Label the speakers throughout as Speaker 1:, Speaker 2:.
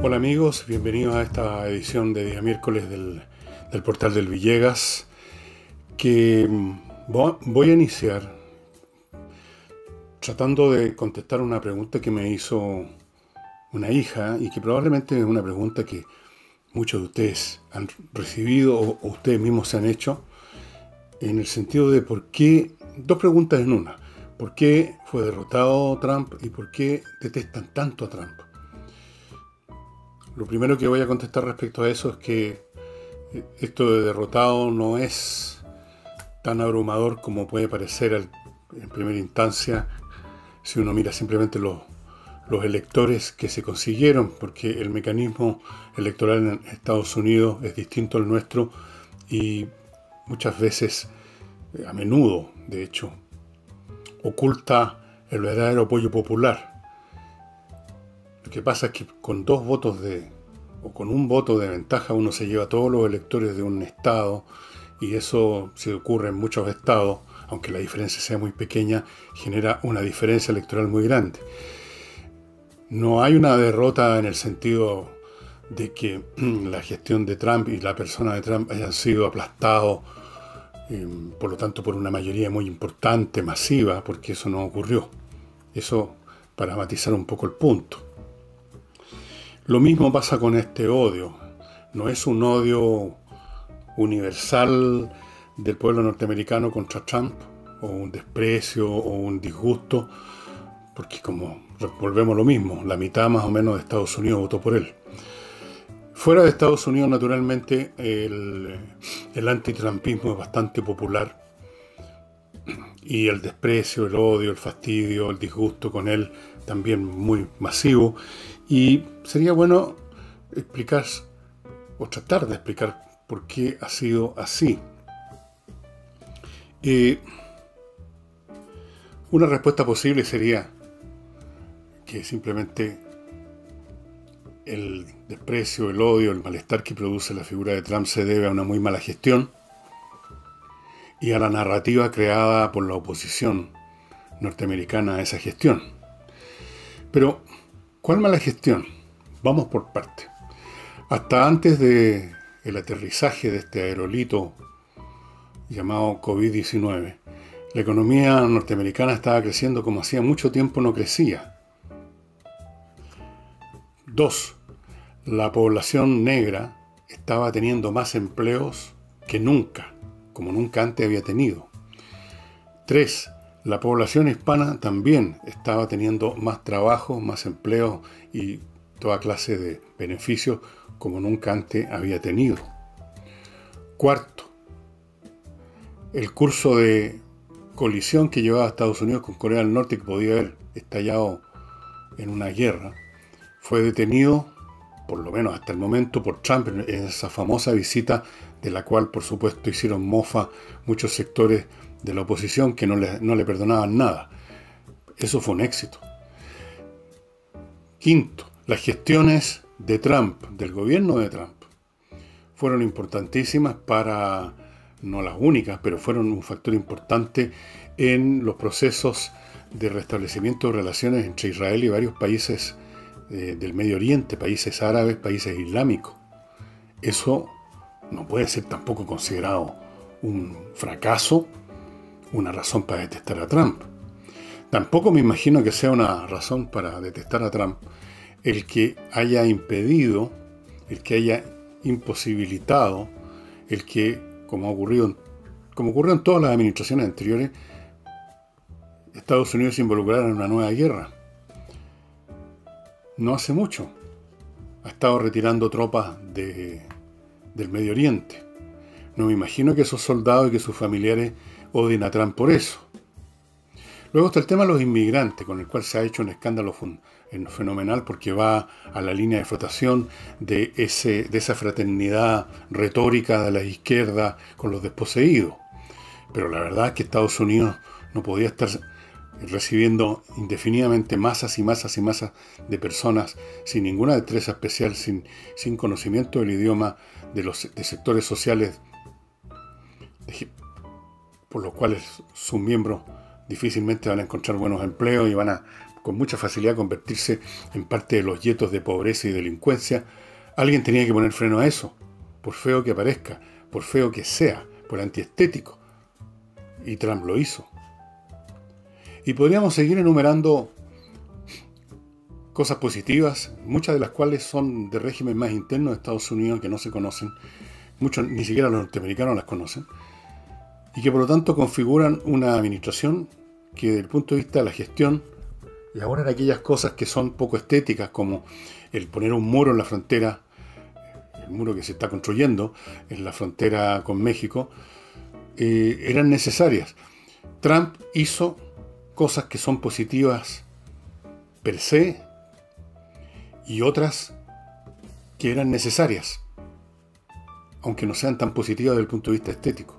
Speaker 1: Hola amigos, bienvenidos a esta edición de día miércoles del, portal del Villegas, que mm, voy a iniciar tratando de contestar una pregunta que me hizo una hija y que probablemente es una pregunta que muchos de ustedes han recibido o, ustedes mismos se han hecho, en el sentido de por qué, dos preguntas en una, ¿por qué fue derrotado Trump y por qué detestan tanto a Trump? Lo primero que voy a contestar respecto a eso es que esto de derrotado no es tan abrumador como puede parecer en primera instancia si uno mira simplemente los los electores que se consiguieron, porque el mecanismo electoral en Estados Unidos es distinto al nuestro y muchas veces, eh, a menudo, de hecho, oculta el verdadero apoyo popular. Lo que pasa es que con dos votos de, o con un voto de ventaja, uno se lleva a todos los electores de un estado, y eso se ocurre en muchos estados, aunque la diferencia sea muy pequeña, genera una diferencia electoral muy grande. No hay una derrota en el sentido de que la gestión de Trump y la persona de Trump hayan sido aplastados, em, por lo tanto, por una mayoría muy importante, masiva, porque eso no ocurrió. Eso para matizar un poco el punto. Lo mismo pasa con este odio. No es un odio universal del pueblo norteamericano contra Trump, o un desprecio o un disgusto, porque como volvemos lo mismo, la mitad más o menos de Estados Unidos votó por él. Fuera de Estados Unidos, naturalmente, el, el antitrampismo es bastante popular y el desprecio, el odio, el fastidio, el disgusto con él también muy masivo. Y sería bueno explicar o tratar de explicar por qué ha sido así. Eh, una respuesta posible sería que simplemente el desprecio, el odio, el malestar que produce la figura de Trump se debe a una muy mala gestión y a la narrativa creada por la oposición norteamericana a esa gestión. Pero, ¿cuál mala gestión? Vamos por parte. Hasta antes de aterrizaje de este aerolito llamado COVID-19, la economía norteamericana estaba creciendo como hacía mucho tiempo no crecía. Dos, la población negra estaba teniendo más empleos que nunca, como nunca antes había tenido. Tres, la población hispana también estaba teniendo más trabajo, más empleo y toda clase de beneficios como nunca antes había tenido. Cuarto, el curso de colisión que llevaba Estados Unidos con Corea del Norte, que podía haber estallado en una guerra, fue detenido, por lo menos hasta el momento, por Trump en esa famosa visita de la cual, por supuesto, hicieron mofa muchos sectores de la oposición que no le, no le perdonaban nada. Eso fue un éxito. Quinto, las gestiones de Trump, del gobierno de Trump, fueron importantísimas para, no las únicas, pero fueron un factor importante en los procesos de restablecimiento de relaciones entre Israel y varios países del Medio Oriente, países árabes, países islámicos. Eso no puede ser tampoco considerado un fracaso, una razón para detestar a Trump. Tampoco me imagino que sea una razón para detestar a Trump el que haya impedido, el que haya imposibilitado, el que, como, ocurrido, como ocurrió en todas las administraciones anteriores, Estados Unidos se involucrara en una nueva guerra no hace mucho ha estado retirando tropas de, del Medio Oriente. No me imagino que esos soldados y que sus familiares odien a Trump por eso. Luego está el tema de los inmigrantes, con el cual se ha hecho un escándalo fenomenal porque va a la línea de flotación de, ese, de esa fraternidad retórica de la izquierda con los desposeídos. Pero la verdad es que Estados Unidos no podía estar recibiendo indefinidamente masas y masas y masas de personas sin ninguna destreza especial, sin, sin conocimiento del idioma de los de sectores sociales por los cuales sus miembros difícilmente van a encontrar buenos empleos y van a con mucha facilidad convertirse en parte de los yetos de pobreza y delincuencia, alguien tenía que poner freno a eso, por feo que parezca, por feo que sea, por antiestético. Y Trump lo hizo. Y podríamos seguir enumerando cosas positivas, muchas de las cuales son de régimen más interno de Estados Unidos que no se conocen, muchos ni siquiera los norteamericanos las conocen, y que por lo tanto configuran una administración que desde el punto de vista de la gestión, y ahora en aquellas cosas que son poco estéticas, como el poner un muro en la frontera, el muro que se está construyendo en la frontera con México, eh, eran necesarias. Trump hizo cosas que son positivas per se y otras que eran necesarias, aunque no sean tan positivas desde el punto de vista estético.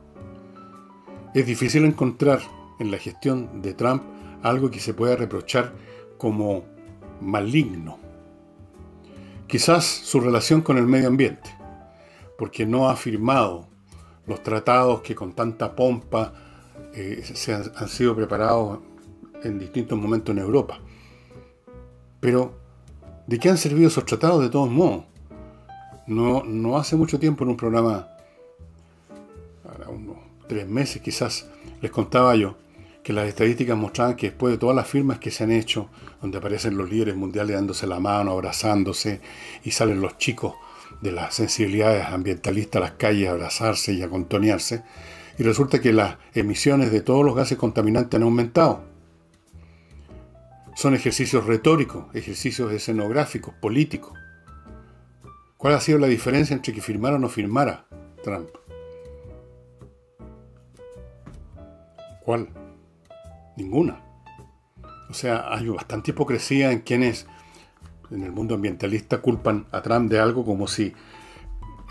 Speaker 1: Es difícil encontrar en la gestión de Trump algo que se pueda reprochar como maligno. Quizás su relación con el medio ambiente, porque no ha firmado los tratados que con tanta pompa eh, se han, han sido preparados en distintos momentos en Europa. Pero, ¿de qué han servido esos tratados de todos modos? No, no hace mucho tiempo en un programa, tres meses quizás, les contaba yo que las estadísticas mostraban que después de todas las firmas que se han hecho, donde aparecen los líderes mundiales dándose la mano, abrazándose, y salen los chicos de las sensibilidades ambientalistas a las calles a abrazarse y a contonearse, y resulta que las emisiones de todos los gases contaminantes han aumentado. Son ejercicios retóricos, ejercicios escenográficos, políticos. ¿Cuál ha sido la diferencia entre que firmara o no firmara Trump? ¿Cuál? Ninguna. O sea, hay bastante hipocresía en quienes en el mundo ambientalista culpan a Trump de algo como si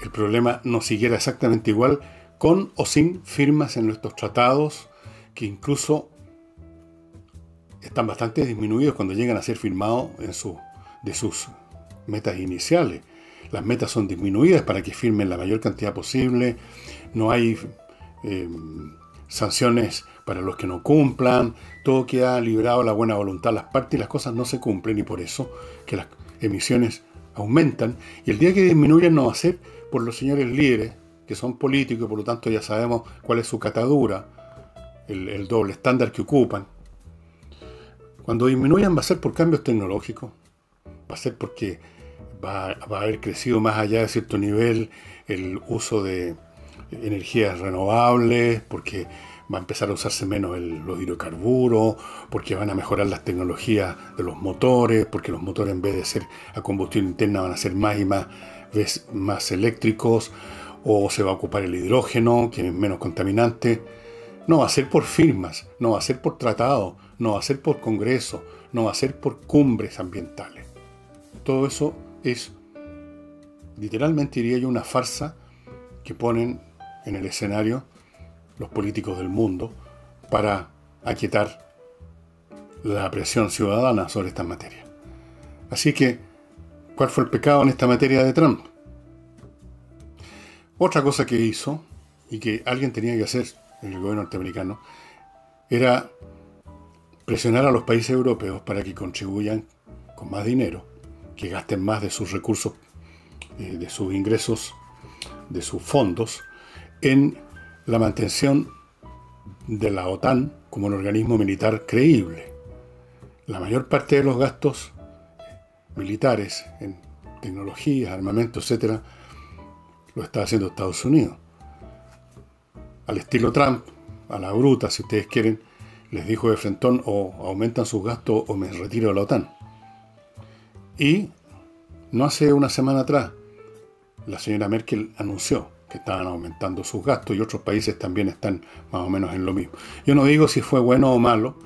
Speaker 1: el problema no siguiera exactamente igual con o sin firmas en nuestros tratados que incluso están bastante disminuidos cuando llegan a ser firmados en su, de sus metas iniciales. Las metas son disminuidas para que firmen la mayor cantidad posible, no hay eh, sanciones para los que no cumplan, todo queda librado a la buena voluntad las partes y las cosas no se cumplen y por eso que las emisiones aumentan. Y el día que disminuyan no va a ser por los señores líderes que son políticos y por lo tanto ya sabemos cuál es su catadura, el, el doble estándar que ocupan, cuando disminuyan va a ser por cambios tecnológicos, va a ser porque va, a haber crecido más allá de cierto nivel el uso de energías renovables, porque va a empezar a usarse menos los hidrocarburos, porque van a mejorar las tecnologías de los motores, porque los motores en vez de ser a combustión interna van a ser más y más, más eléctricos, o se va a ocupar el hidrógeno, que es menos contaminante. No va a ser por firmas, no va a ser por tratados, no va a ser por congreso, no va a ser por cumbres ambientales. Todo eso es, literalmente diría yo, una farsa que ponen en el escenario los políticos del mundo para aquietar la presión ciudadana sobre esta materia. Así que, ¿cuál fue el pecado en esta materia de Trump? Otra cosa que hizo y que alguien tenía que hacer en el gobierno norteamericano era presionar a los países europeos para que contribuyan con más dinero, que gasten más de sus recursos, eh, de sus ingresos, de sus fondos, en la mantención de la OTAN como un organismo militar creíble. La mayor parte de los gastos militares en tecnología, armamento, etc., lo está haciendo Estados Unidos. Al estilo Trump, a la bruta, si ustedes quieren, les dijo de Frentón o aumentan sus gastos o me retiro de la OTAN. Y no hace una semana atrás, la señora Merkel anunció que estaban aumentando sus gastos y otros países también están más o menos en lo mismo. Yo no digo si fue bueno o malo,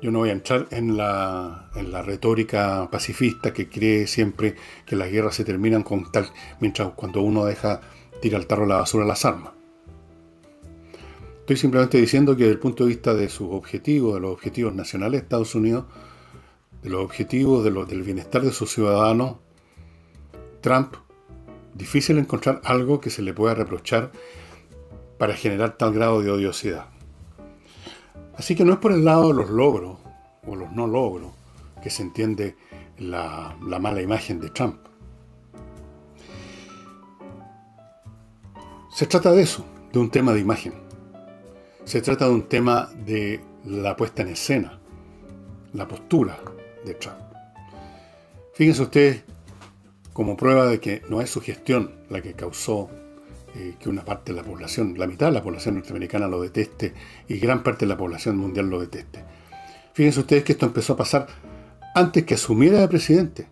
Speaker 1: yo no voy a entrar en la, en la retórica pacifista que cree siempre que las guerras se terminan con tal, mientras cuando uno deja, tira al tarro la basura las armas. Estoy simplemente diciendo que desde el punto de vista de sus objetivos, de los objetivos nacionales de Estados Unidos, de los objetivos del bienestar de sus ciudadanos, Trump, difícil encontrar algo que se le pueda reprochar para generar tal grado de odiosidad. Así que no es por el lado de los logros o los no logros, que se entiende la, la mala imagen de Trump. Se trata de eso, de un tema de imagen. Se trata de un tema de la puesta en escena, la postura de Trump. Fíjense ustedes como prueba de que no es su gestión la que causó eh, que una parte de la población, la mitad de la población norteamericana lo deteste y gran parte de la población mundial lo deteste. Fíjense ustedes que esto empezó a pasar antes que asumiera de presidente.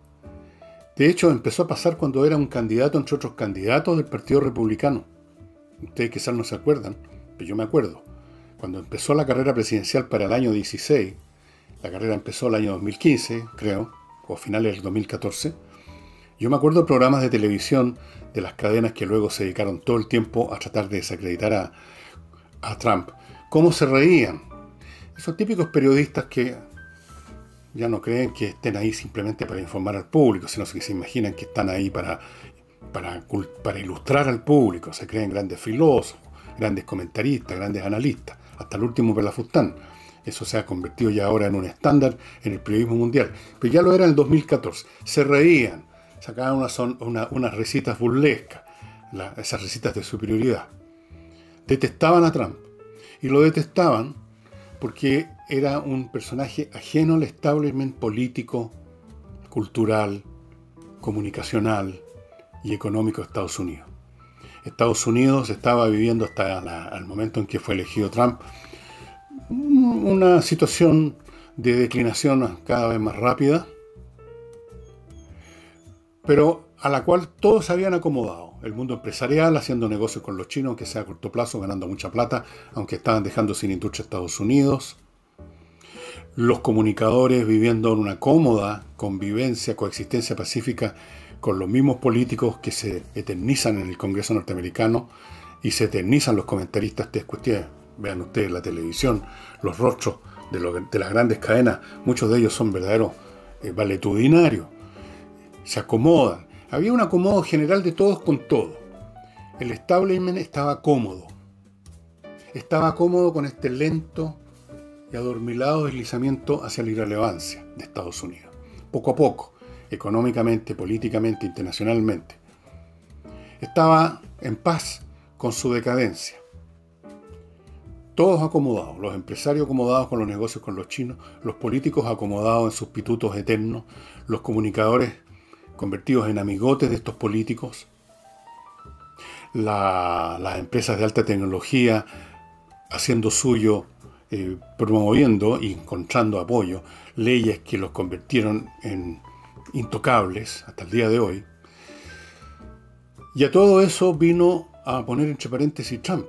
Speaker 1: De hecho, empezó a pasar cuando era un candidato entre otros candidatos del Partido Republicano. Ustedes quizás no se acuerdan, pero yo me acuerdo. Cuando empezó la carrera presidencial para el año 16, la carrera empezó el año 2015, creo, o finales del 2014, yo me acuerdo de programas de televisión de las cadenas que luego se dedicaron todo el tiempo a tratar de desacreditar a, Trump. Cómo se reían. Esos típicos periodistas que ya no creen que estén ahí simplemente para informar al público, sino que se imaginan que están ahí para, para, ilustrar al público. Se creen grandes filósofos, grandes comentaristas, grandes analistas, hasta el último Pelafustán. Eso se ha convertido ya ahora en un estándar en el periodismo mundial. Pero ya lo era en el 2014. Se reían, sacaban unas, unas recitas burlescas, esas recitas de superioridad. Detestaban a Trump. Y lo detestaban porque era un personaje ajeno al establishment político, cultural, comunicacional y económico de Estados Unidos. Estados Unidos estaba viviendo hasta el momento en que fue elegido Trump una situación de declinación cada vez más rápida pero a la cual todos se habían acomodado. El mundo empresarial haciendo negocios con los chinos, aunque sea a corto plazo, ganando mucha plata, aunque estaban dejando sin industria Estados Unidos. Los comunicadores viviendo en una cómoda convivencia, coexistencia pacífica con los mismos políticos que se eternizan en el Congreso norteamericano y se eternizan los comentaristas de cuestiones. Vean ustedes la televisión, los rostros de, las grandes cadenas, muchos de ellos son verdaderos eh, valetudinarios se acomodan. Había un acomodo general de todos con todo. El establishment estaba cómodo. Estaba cómodo con este lento y adormilado deslizamiento hacia la irrelevancia de Estados Unidos. Poco a poco, económicamente, políticamente, internacionalmente. Estaba en paz con su decadencia. Todos acomodados, los empresarios acomodados con los negocios con los chinos, los políticos acomodados en sus pitutos eternos, los comunicadores convertidos en amigotes de estos políticos, las empresas de alta tecnología haciendo suyo, eh, promoviendo y encontrando apoyo, leyes que los convirtieron en intocables hasta el día de hoy. Y a todo eso vino a poner entre paréntesis Trump.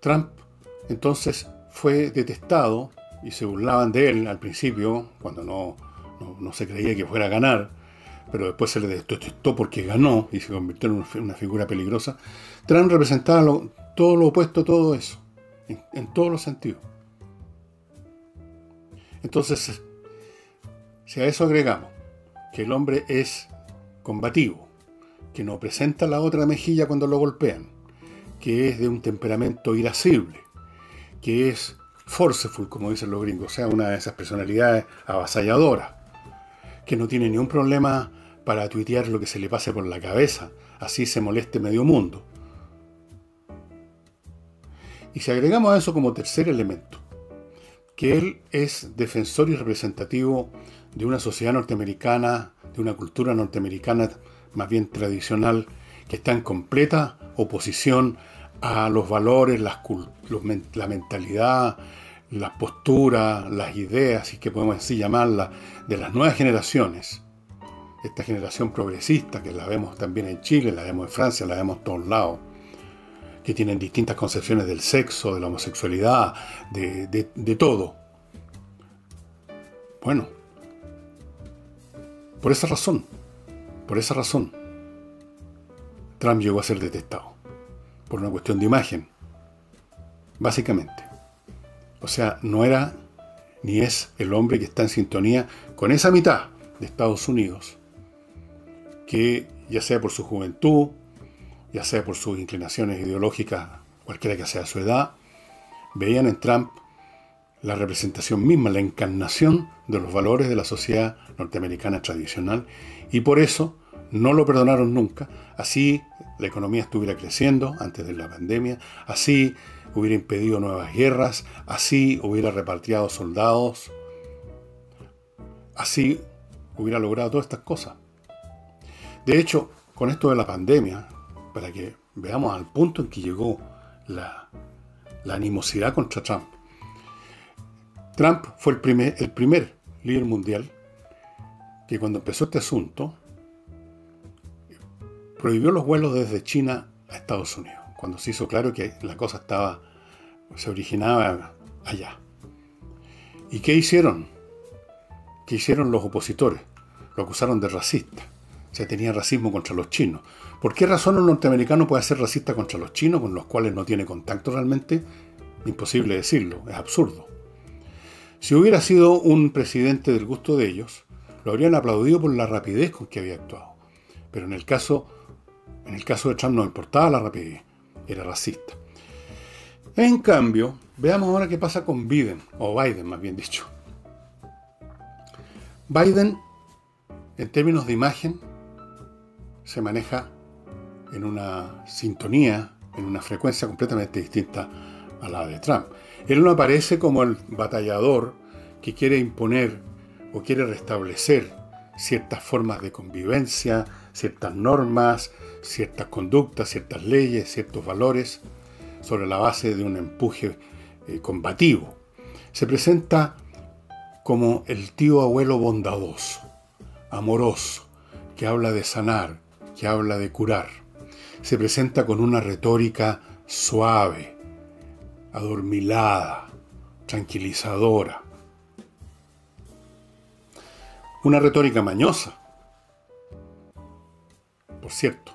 Speaker 1: Trump entonces fue detestado y se burlaban de él al principio, cuando no no, se creía que fuera a ganar, pero después se le detestó porque ganó y se convirtió en una figura peligrosa. Trump representaba todo lo opuesto a todo eso, en, todos los sentidos. Entonces, si a eso agregamos que el hombre es combativo, que no presenta la otra mejilla cuando lo golpean, que es de un temperamento irascible, que es forceful, como dicen los gringos, o sea, una de esas personalidades avasalladoras, que no tiene ni un problema para tuitear lo que se le pase por la cabeza, así se moleste medio mundo. Y si agregamos a eso como tercer elemento, que él es defensor y representativo de una sociedad norteamericana, de una cultura norteamericana más bien tradicional, que está en completa oposición a los valores, la mentalidad, las posturas, las ideas, si que podemos así llamarlas, de las nuevas generaciones. Esta generación progresista, que la vemos también en Chile, la vemos en Francia, la vemos en todos lados, que tienen distintas concepciones del sexo, de la homosexualidad, de, de todo. Bueno, por esa razón, por esa razón, Trump llegó a ser detestado, por una cuestión de imagen, básicamente. O sea, no era ni es el hombre que está en sintonía con esa mitad de Estados Unidos, que ya sea por su juventud, ya sea por sus inclinaciones ideológicas, cualquiera que sea su edad, veían en Trump la representación misma, la encarnación de los valores de la sociedad norteamericana tradicional y por eso no lo perdonaron nunca. Así la economía estuviera creciendo antes de la pandemia, así hubiera impedido nuevas guerras, así hubiera repartido soldados, así hubiera logrado todas estas cosas. De hecho, con esto de la pandemia, para que veamos al punto en que llegó la, animosidad contra Trump, Trump fue el primer, el primer líder mundial que cuando empezó este asunto prohibió los vuelos desde China a Estados Unidos, cuando se hizo claro que la cosa estaba, se originaba allá. ¿Y qué hicieron? ¿Qué hicieron los opositores? Lo acusaron de racista. O tenía racismo contra los chinos. ¿Por qué razón un norteamericano puede ser racista contra los chinos, con los cuales no tiene contacto realmente? Imposible decirlo, es absurdo. Si hubiera sido un presidente del gusto de ellos, lo habrían aplaudido por la rapidez con que había actuado. Pero en el caso, en el caso de Trump no importaba la rapidez, era racista. En cambio, veamos ahora qué pasa con Biden, o Biden más bien dicho. Biden, en términos de imagen, se maneja en una sintonía, en una frecuencia completamente distinta a la de Trump. Él no aparece como el batallador que quiere imponer o quiere restablecer ciertas formas de convivencia, ciertas normas, ciertas conductas, ciertas leyes, ciertos valores, sobre la base de un empuje eh, combativo. Se presenta como el tío abuelo bondadoso, amoroso, que habla de sanar, que habla de curar. Se presenta con una retórica suave, adormilada, tranquilizadora. Una retórica mañosa, por cierto.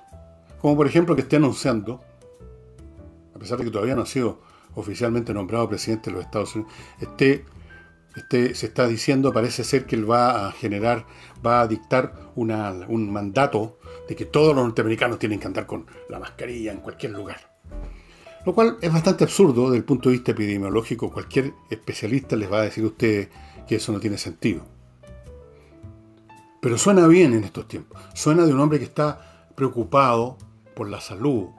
Speaker 1: Como por ejemplo que esté anunciando, a pesar de que todavía no ha sido oficialmente nombrado presidente de los Estados Unidos, esté este, se está diciendo, parece ser que él va a generar, va a dictar un mandato de que todos los norteamericanos tienen que andar con la mascarilla en cualquier lugar. Lo cual es bastante absurdo desde el punto de vista epidemiológico. Cualquier especialista les va a decir a ustedes que eso no tiene sentido. Pero suena bien en estos tiempos. Suena de un hombre que está preocupado por la salud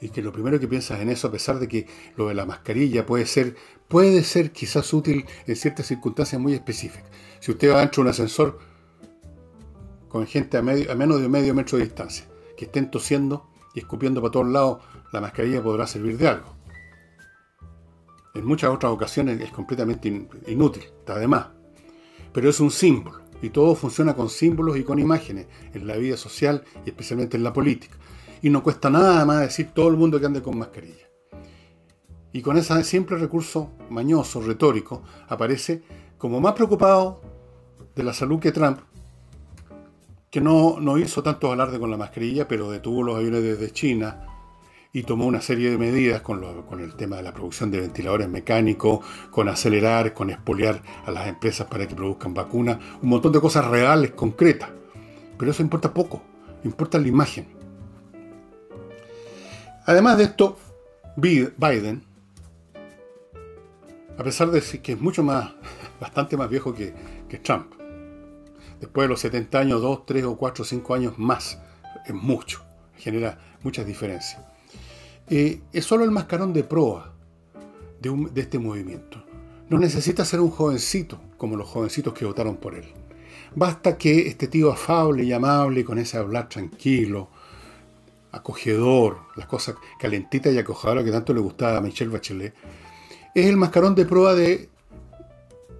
Speaker 1: y que lo primero que piensa en eso, a pesar de que lo de la mascarilla puede ser puede ser quizás útil en ciertas circunstancias muy específicas. Si usted va dentro de un ascensor con gente a, menos de medio metro de distancia, que estén tosiendo y escupiendo para todos lados, la mascarilla podrá servir de algo. En muchas otras ocasiones es completamente inútil, está de más. Pero es un símbolo, y todo funciona con símbolos y con imágenes en la vida social y especialmente en la política. Y no cuesta nada más decir todo el mundo que ande con mascarilla. Y con ese simple recurso mañoso, retórico, aparece como más preocupado de la salud que Trump, que no, no hizo tanto alarde con la mascarilla, pero detuvo los aviones desde China y tomó una serie de medidas con, el tema de la producción de ventiladores mecánicos, con acelerar, con expoliar a las empresas para que produzcan vacunas, un montón de cosas reales, concretas. Pero eso importa poco, importa la imagen. Además de esto, Biden a pesar de que es mucho más, bastante más viejo que, Trump. Después de los 70 años, 2, 3 o 4 o 5 años más, es mucho, genera muchas diferencias. Eh, es solo el mascarón de proa de, este movimiento. No necesita ser un jovencito como los jovencitos que votaron por él. Basta que este tío afable y amable, con ese hablar tranquilo, acogedor, las cosas calentitas y acogedoras que tanto le gustaba a Michelle Bachelet, es el mascarón de prueba de,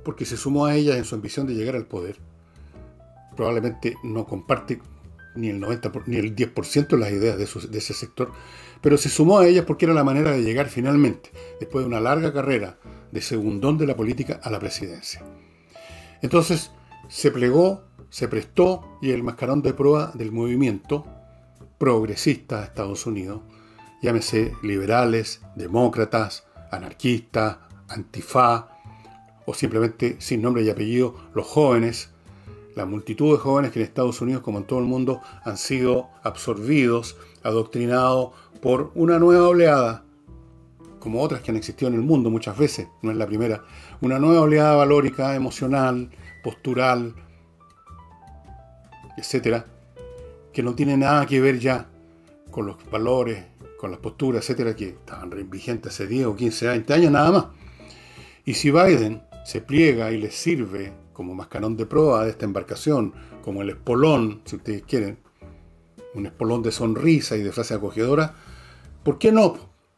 Speaker 1: porque se sumó a ella en su ambición de llegar al poder, probablemente no comparte ni el 90 ni el 10% de las ideas de, de, ese sector, pero se sumó a ella porque era la manera de llegar finalmente, después de una larga carrera de segundón de la política, a la presidencia. Entonces se plegó, se prestó y el mascarón de prueba del movimiento progresista de Estados Unidos, llámese liberales, demócratas, anarquista, antifa, o simplemente sin nombre y apellido, los jóvenes, la multitud de jóvenes que en Estados Unidos, como en todo el mundo, han sido absorbidos, adoctrinados por una nueva oleada como otras que han existido en el mundo muchas veces, no es la primera, una nueva oleada valórica, emocional, postural, etcétera, que no tiene nada que ver ya con los valores, con las posturas, etcétera, que estaban vigentes hace 10 o 15, 20 años nada más. Y si Biden se pliega y les sirve como mascarón de proa de esta embarcación, como el espolón, si ustedes quieren, un espolón de sonrisa y de frase acogedora, ¿por qué no?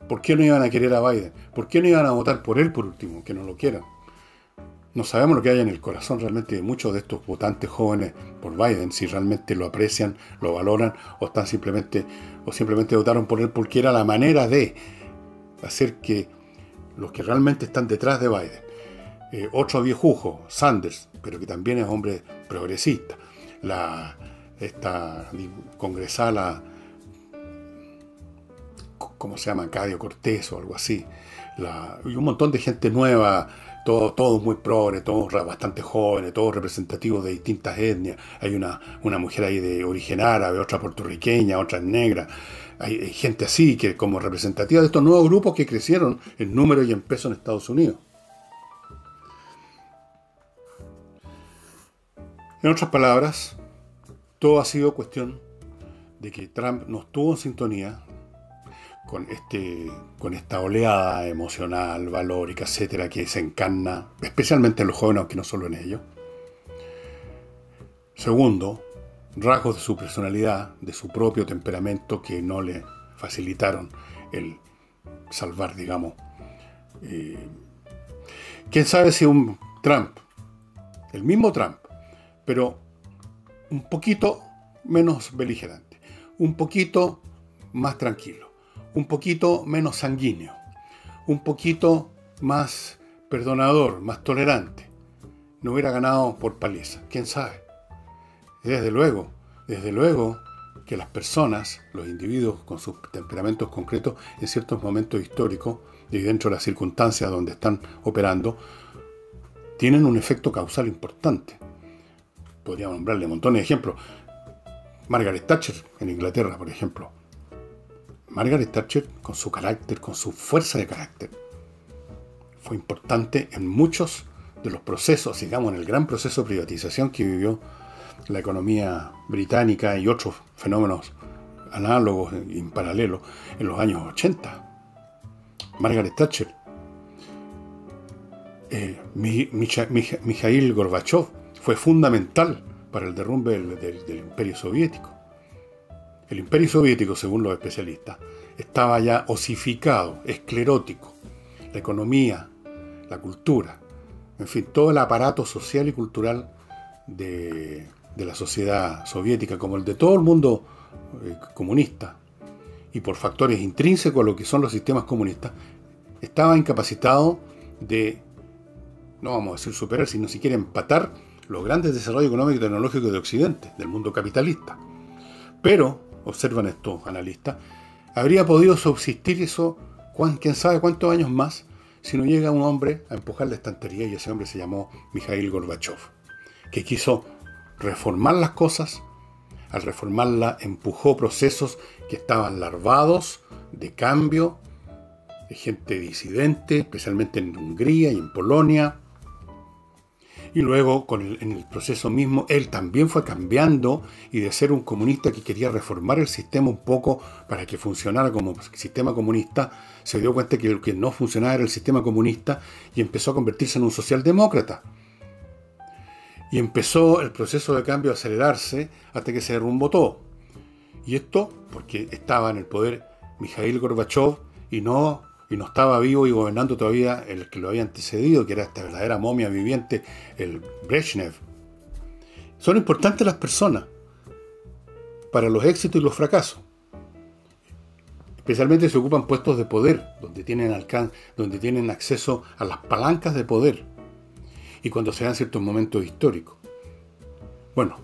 Speaker 1: ¿Por qué no iban a querer a Biden? ¿Por qué no iban a votar por él por último, que no lo quieran? No sabemos lo que hay en el corazón realmente de muchos de estos votantes jóvenes por Biden, si realmente lo aprecian, lo valoran o están simplemente o simplemente votaron por él porque era la manera de hacer que los que realmente están detrás de Biden, eh, otro viejujo, Sanders, pero que también es hombre progresista, la esta congresala, ¿cómo se llama? Cadio Cortés o algo así, y un montón de gente nueva todos, muy progres, todos bastante jóvenes, todos representativos de distintas etnias. Hay una, una mujer ahí de origen árabe, otra puertorriqueña, otra negra. Hay, gente así que como representativa de estos nuevos grupos que crecieron en número y en peso en Estados Unidos. En otras palabras, todo ha sido cuestión de que Trump no estuvo en sintonía con, este, con esta oleada emocional, valórica, etcétera, que se encarna, especialmente en los jóvenes, aunque no solo en ellos. Segundo, rasgos de su personalidad, de su propio temperamento que no le facilitaron el salvar, digamos. Eh, Quién sabe si un Trump, el mismo Trump, pero un poquito menos beligerante, un poquito más tranquilo un poquito menos sanguíneo, un poquito más perdonador, más tolerante. No hubiera ganado por paliza, quién sabe. Desde luego, desde luego que las personas, los individuos con sus temperamentos concretos en ciertos momentos históricos y dentro de las circunstancias donde están operando, tienen un efecto causal importante. Podríamos nombrarle montones de ejemplos. Margaret Thatcher en Inglaterra, por ejemplo, Margaret Thatcher, con su carácter, con su fuerza de carácter, fue importante en muchos de los procesos, digamos, en el gran proceso de privatización que vivió la economía británica y otros fenómenos análogos en paralelo en los años 80. Margaret Thatcher, eh, Mikhail Gorbachev fue fundamental para el derrumbe del imperio soviético. El imperio soviético, según los especialistas, estaba ya osificado, esclerótico. La economía, la cultura, en fin, todo el aparato social y cultural de, la sociedad soviética, como el de todo el mundo eh, comunista, y por factores intrínsecos a lo que son los sistemas comunistas, estaba incapacitado de, no vamos a decir superar, sino siquiera empatar los grandes desarrollos económicos y tecnológicos de Occidente, del mundo capitalista. Pero observan estos analistas, habría podido subsistir eso, quién sabe cuántos años más, si no llega un hombre a empujar la estantería y ese hombre se llamó Mikhail Gorbachev, que quiso reformar las cosas, al reformarla empujó procesos que estaban larvados de cambio, de gente disidente, especialmente en Hungría y en Polonia, y luego, en el proceso mismo, él también fue cambiando y de ser un comunista que quería reformar el sistema un poco para que funcionara como sistema comunista, se dio cuenta que lo que no funcionaba era el sistema comunista y empezó a convertirse en un socialdemócrata. Y empezó el proceso de cambio a acelerarse hasta que se derrumbó todo. Y esto porque estaba en el poder Mikhail Gorbachev y no y no estaba vivo y gobernando todavía el que lo había antecedido, que era esta verdadera momia viviente, el Brezhnev. Son importantes las personas para los éxitos y los fracasos. Especialmente se ocupan puestos de poder, donde tienen, alcance, donde tienen acceso a las palancas de poder y cuando se dan ciertos momentos históricos. Bueno,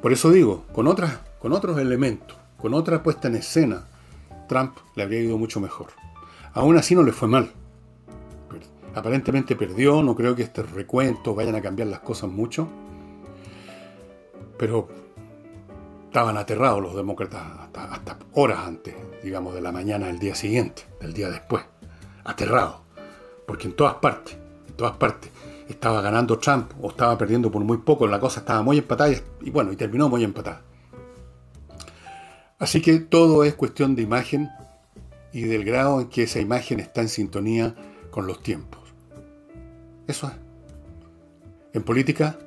Speaker 1: por eso digo, con, otras, con otros elementos, con otra puesta en escena, Trump le habría ido mucho mejor. Aún así no le fue mal. Aparentemente perdió, no creo que este recuento vayan a cambiar las cosas mucho. Pero estaban aterrados los demócratas hasta, horas antes, digamos, de la mañana del día siguiente, del día después, aterrado, porque en todas partes, en todas partes, estaba ganando Trump o estaba perdiendo por muy poco, la cosa estaba muy empatada y, bueno, y terminó muy empatada. Así que todo es cuestión de imagen y del grado en que esa imagen está en sintonía con los tiempos. Eso es. En política,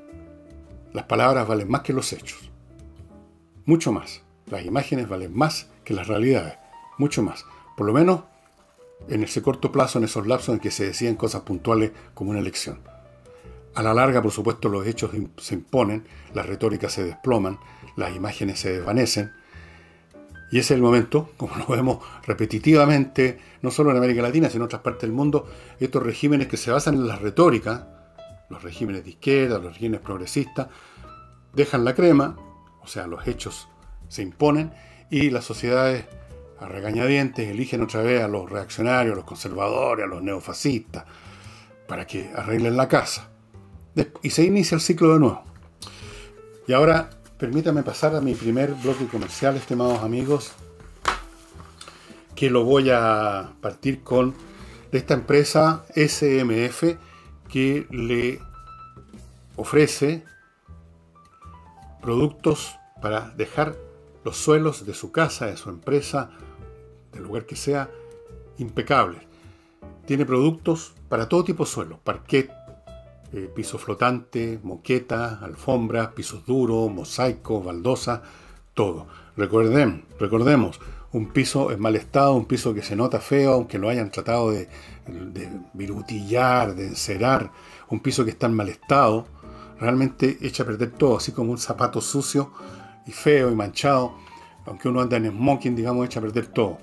Speaker 1: las palabras valen más que los hechos. Mucho más. Las imágenes valen más que las realidades. Mucho más. Por lo menos en ese corto plazo, en esos lapsos en que se decían cosas puntuales como una elección. A la larga, por supuesto, los hechos se imponen, las retóricas se desploman, las imágenes se desvanecen. Y ese es el momento, como lo vemos repetitivamente, no solo en América Latina, sino en otras partes del mundo, estos regímenes que se basan en la retórica, los regímenes de izquierda, los regímenes progresistas, dejan la crema, o sea, los hechos se imponen, y las sociedades a regañadientes eligen otra vez a los reaccionarios, a los conservadores, a los neofascistas, para que arreglen la casa. Y se inicia el ciclo de nuevo. Y ahora permítame pasar a mi primer bloque comercial, estimados amigos, que lo voy a partir con esta empresa SMF que le ofrece productos para dejar los suelos de su casa, de su empresa, del lugar que sea, impecables. Tiene productos para todo tipo de suelos, parquet, eh, piso flotante, moqueta, alfombras, pisos duros, mosaicos, baldosa, todo. Recuerden, recordemos, un piso en mal estado, un piso que se nota feo, aunque lo hayan tratado de, de virutillar, de encerar, un piso que está en mal estado, realmente echa a perder todo, así como un zapato sucio y feo y manchado, aunque uno anda en smoking, digamos, echa a perder todo.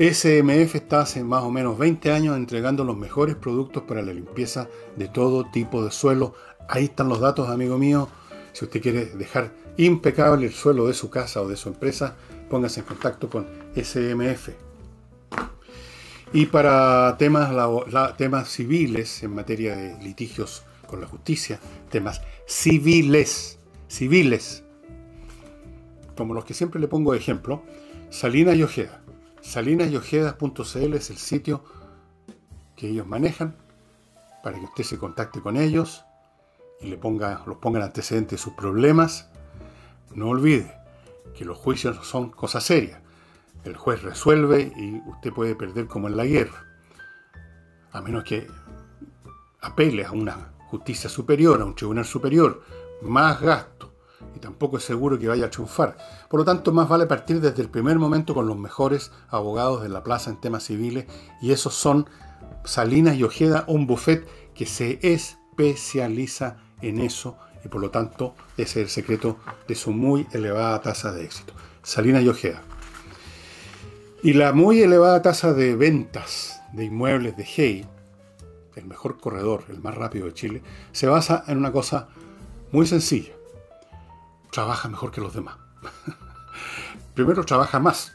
Speaker 1: SMF está hace más o menos 20 años entregando los mejores productos para la limpieza de todo tipo de suelo. Ahí están los datos, amigo mío. Si usted quiere dejar impecable el suelo de su casa o de su empresa, póngase en contacto con SMF. Y para temas, temas civiles en materia de litigios con la justicia, temas civiles, civiles, como los que siempre le pongo de ejemplo, Salina y Ojeda salinasyojeda.cl es el sitio que ellos manejan para que usted se contacte con ellos y le ponga, los pongan antecedentes de sus problemas. No olvide que los juicios son cosas serias. El juez resuelve y usted puede perder como en la guerra. A menos que apele a una justicia superior, a un tribunal superior. Más gasto y tampoco es seguro que vaya a triunfar. Por lo tanto, más vale partir desde el primer momento con los mejores abogados de la plaza en temas civiles y esos son Salinas y Ojeda, un buffet que se especializa en eso y por lo tanto ese es el secreto de su muy elevada tasa de éxito. Salinas y Ojeda. Y la muy elevada tasa de ventas de inmuebles de Hey, el mejor corredor, el más rápido de Chile, se basa en una cosa muy sencilla trabaja mejor que los demás. Primero, trabaja más.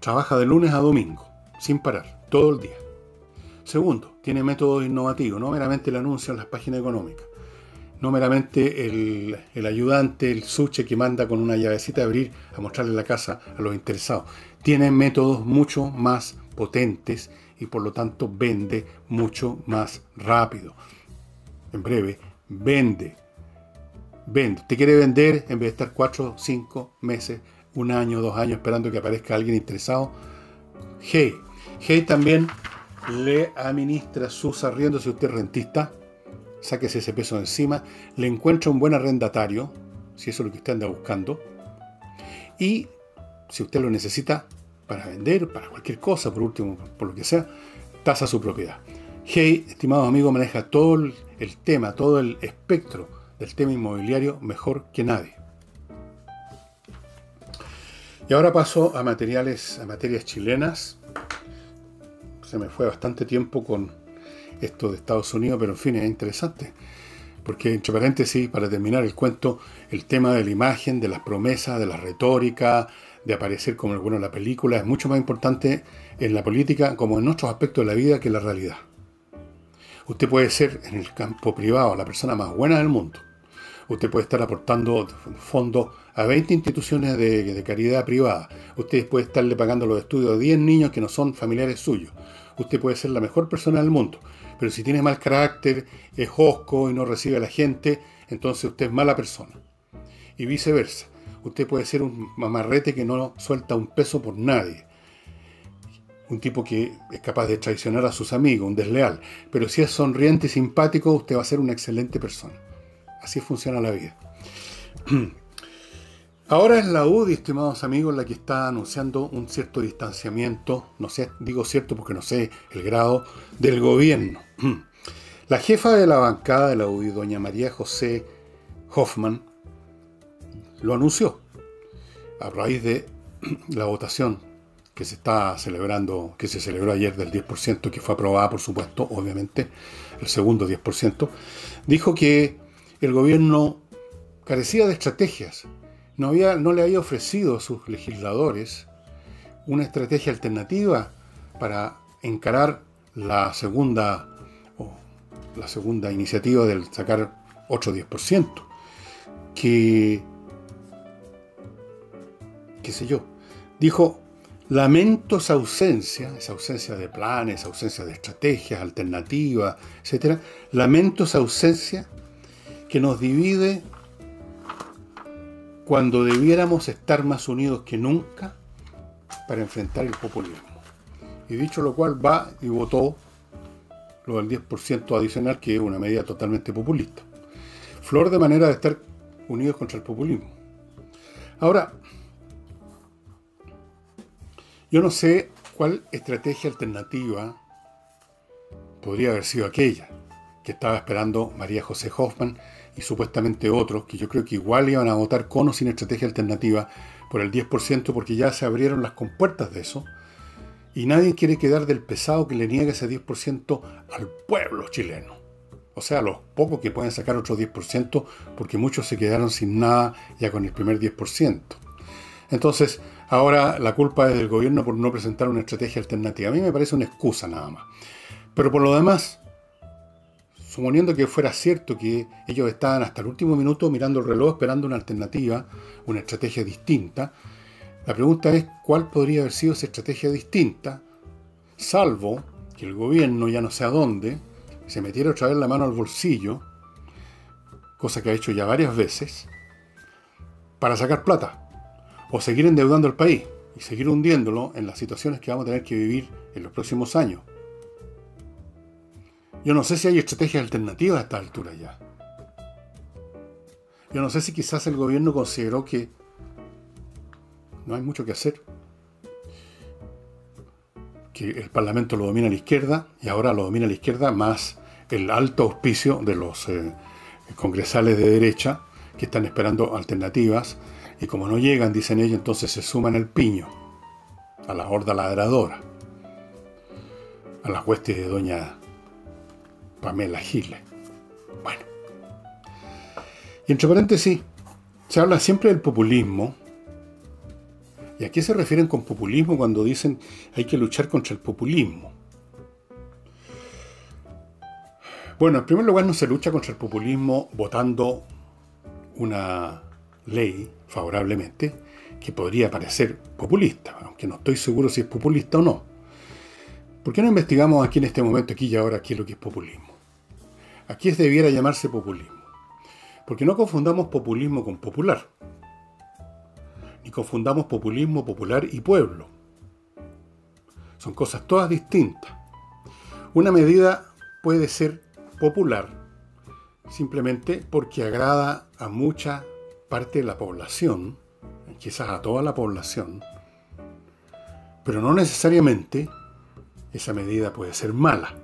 Speaker 1: Trabaja de lunes a domingo, sin parar, todo el día. Segundo, tiene métodos innovativos, no meramente el anuncio en las páginas económicas, no meramente el, ayudante, el suche que manda con una llavecita de abrir a mostrarle la casa a los interesados. Tiene métodos mucho más potentes y por lo tanto vende mucho más rápido. En breve, vende vende. Te quiere vender en vez de estar cuatro, cinco meses, un año, dos años esperando que aparezca alguien interesado. Hey. Hey también le administra sus arriendos si usted es rentista. Sáquese ese peso encima. Le encuentra un buen arrendatario, si eso es lo que usted anda buscando. Y si usted lo necesita para vender, para cualquier cosa, por último, por lo que sea, tasa su propiedad. Hey, estimado amigo, maneja todo el tema, todo el espectro del tema inmobiliario mejor que nadie. Y ahora paso a materiales, a materias chilenas. Se me fue bastante tiempo con esto de Estados Unidos, pero en fin, es interesante. Porque, entre paréntesis, para terminar el cuento, el tema de la imagen, de las promesas, de la retórica, de aparecer como el bueno en la película, es mucho más importante en la política como en otros aspectos de la vida que la realidad. Usted puede ser en el campo privado la persona más buena del mundo, Usted puede estar aportando fondos a 20 instituciones de, caridad privada. Usted puede estarle pagando los estudios a 10 niños que no son familiares suyos. Usted puede ser la mejor persona del mundo. Pero si tiene mal carácter, es hosco y no recibe a la gente, entonces usted es mala persona. Y viceversa. Usted puede ser un mamarrete que no suelta un peso por nadie. Un tipo que es capaz de traicionar a sus amigos, un desleal. Pero si es sonriente y simpático, usted va a ser una excelente persona. Así funciona la vida. Ahora es la UDI, estimados amigos, la que está anunciando un cierto distanciamiento, no sé, digo cierto porque no sé el grado, del gobierno. La jefa de la bancada de la UDI, doña María José Hoffman, lo anunció a raíz de la votación que se está celebrando, que se celebró ayer del 10%, que fue aprobada, por supuesto, obviamente, el segundo 10%, dijo que el gobierno carecía de estrategias. No, había, no le había ofrecido a sus legisladores una estrategia alternativa para encarar la segunda, la segunda iniciativa del sacar otro 10%, que, qué sé yo, dijo, lamento esa ausencia, esa ausencia de planes, ausencia de estrategias alternativas, etc. Lamento esa ausencia que nos divide cuando debiéramos estar más unidos que nunca para enfrentar el populismo. Y dicho lo cual, va y votó lo del 10% adicional, que es una medida totalmente populista. Flor de manera de estar unidos contra el populismo. Ahora, yo no sé cuál estrategia alternativa podría haber sido aquella que estaba esperando María José Hoffman y supuestamente otros, que yo creo que igual iban a votar con o sin estrategia alternativa por el 10%, porque ya se abrieron las compuertas de eso, y nadie quiere quedar del pesado que le niega ese 10% al pueblo chileno. O sea, los pocos que pueden sacar otro 10%, porque muchos se quedaron sin nada ya con el primer 10%. Entonces, ahora la culpa es del gobierno por no presentar una estrategia alternativa. A mí me parece una excusa nada más. Pero por lo demás, suponiendo que fuera cierto que ellos estaban hasta el último minuto mirando el reloj esperando una alternativa, una estrategia distinta, la pregunta es cuál podría haber sido esa estrategia distinta, salvo que el gobierno ya no sé a dónde se metiera otra vez la mano al bolsillo, cosa que ha hecho ya varias veces, para sacar plata, o seguir endeudando el país y seguir hundiéndolo en las situaciones que vamos a tener que vivir en los próximos años. Yo no sé si hay estrategias alternativas a esta altura ya. Yo no sé si quizás el gobierno consideró que no hay mucho que hacer. Que el Parlamento lo domina a la izquierda y ahora lo domina la izquierda más el alto auspicio de los eh, congresales de derecha que están esperando alternativas y como no llegan, dicen ellos, entonces se suman al piño, a la horda ladradora, a las huestes de doña Pamela Giles. Bueno. Y entre paréntesis, se habla siempre del populismo. ¿Y a qué se refieren con populismo cuando dicen hay que luchar contra el populismo? Bueno, en primer lugar no se lucha contra el populismo votando una ley favorablemente que podría parecer populista, aunque no estoy seguro si es populista o no. ¿Por qué no investigamos aquí en este momento, aquí y ahora, qué es lo que es populismo? Aquí es debiera llamarse populismo. Porque no confundamos populismo con popular. Ni confundamos populismo, popular y pueblo. Son cosas todas distintas. Una medida puede ser popular simplemente porque agrada a mucha parte de la población, quizás a toda la población, pero no necesariamente esa medida puede ser mala.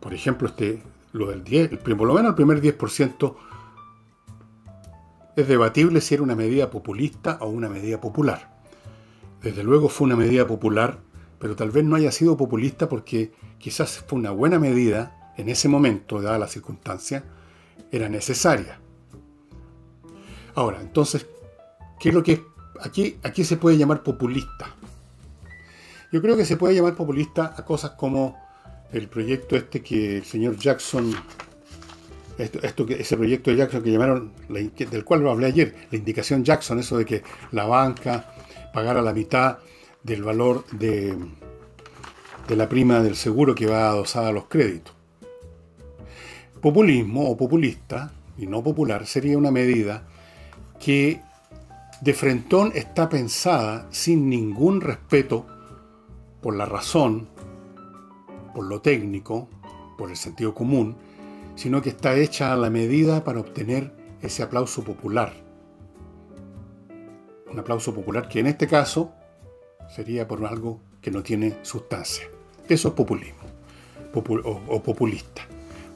Speaker 1: Por ejemplo, este lo del 10, por lo menos el primer 10% es debatible si era una medida populista o una medida popular. Desde luego fue una medida popular, pero tal vez no haya sido populista porque quizás fue una buena medida en ese momento, dada la circunstancia, era necesaria. Ahora, entonces, ¿qué es lo que aquí, aquí se puede llamar populista? Yo creo que se puede llamar populista a cosas como el proyecto este que el señor Jackson esto, que, ese proyecto de Jackson que llamaron, del cual lo hablé ayer, la indicación Jackson, eso de que la banca pagara la mitad del valor de, de la prima del seguro que va adosada a los créditos. Populismo o populista, y no popular, sería una medida que de frentón está pensada sin ningún respeto por la razón, por lo técnico, por el sentido común, sino que está hecha a la medida para obtener ese aplauso popular. Un aplauso popular que en este caso sería por algo que no tiene sustancia. Eso es populismo o, populista.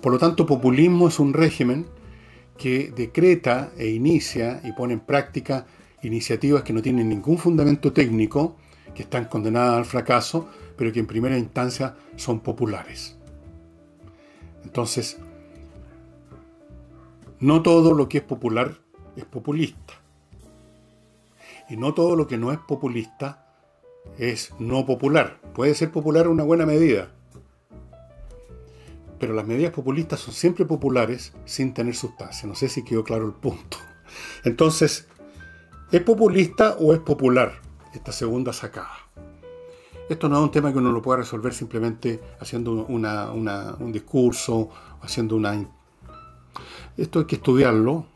Speaker 1: Por lo tanto, populismo es un régimen que decreta e inicia y pone en práctica iniciativas que no tienen ningún fundamento técnico, que están condenadas al fracaso, pero que en primera instancia son populares. Entonces, no todo lo que es popular es populista. Y no todo lo que no es populista es no popular. Puede ser popular una buena medida. Pero las medidas populistas son siempre populares sin tener sustancia. No sé si quedó claro el punto. Entonces, ¿es populista o es popular esta segunda sacada? Esto no es un tema que uno lo pueda resolver simplemente haciendo un discurso, haciendo una... Esto hay que estudiarlo.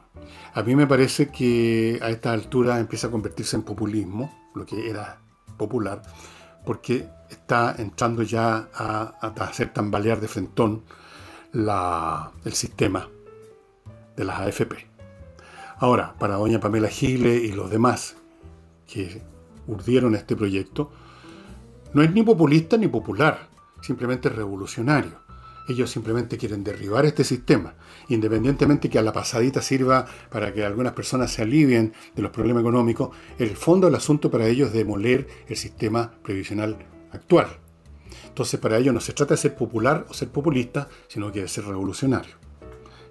Speaker 1: A mí me parece que a esta altura empieza a convertirse en populismo, lo que era popular, porque está entrando ya a, hacer tambalear de frentón el sistema de las AFP. Ahora, para doña Pamela Gile y los demás que urdieron este proyecto, no es ni populista ni popular, simplemente revolucionario. Ellos simplemente quieren derribar este sistema, independientemente que a la pasadita sirva para que algunas personas se alivien de los problemas económicos, el fondo del asunto para ellos es demoler el sistema previsional actual. Entonces para ellos no se trata de ser popular o ser populista, sino que de ser revolucionario.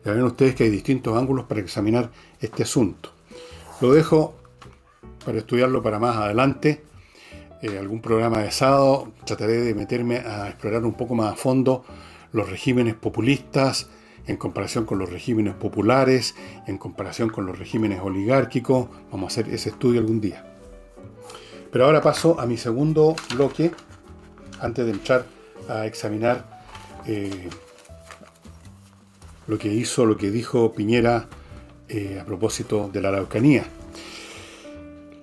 Speaker 1: Ya ven ustedes que hay distintos ángulos para examinar este asunto. Lo dejo para estudiarlo para más adelante. En algún programa de sábado trataré de meterme a explorar un poco más a fondo los regímenes populistas en comparación con los regímenes populares, en comparación con los regímenes oligárquicos. Vamos a hacer ese estudio algún día. Pero ahora paso a mi segundo bloque, antes de entrar a examinar eh, lo que hizo, lo que dijo Piñera eh, a propósito de la Araucanía.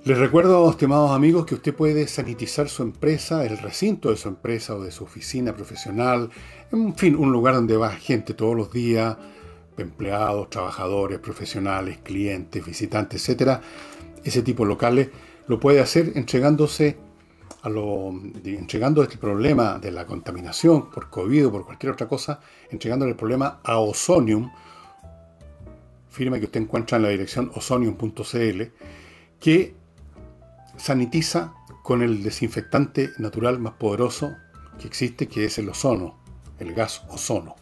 Speaker 1: Les recuerdo, estimados amigos, que usted puede sanitizar su empresa, el recinto de su empresa o de su oficina profesional, en fin, un lugar donde va gente todos los días, empleados, trabajadores, profesionales, clientes, visitantes, etcétera. Ese tipo de locales lo puede hacer entregándose a lo, entregando este problema de la contaminación por COVID o por cualquier otra cosa, entregándole el problema a Ozonium, firma que usted encuentra en la dirección ozonium.cl, que sanitiza con el desinfectante natural más poderoso que existe, que es el ozono, el gas ozono.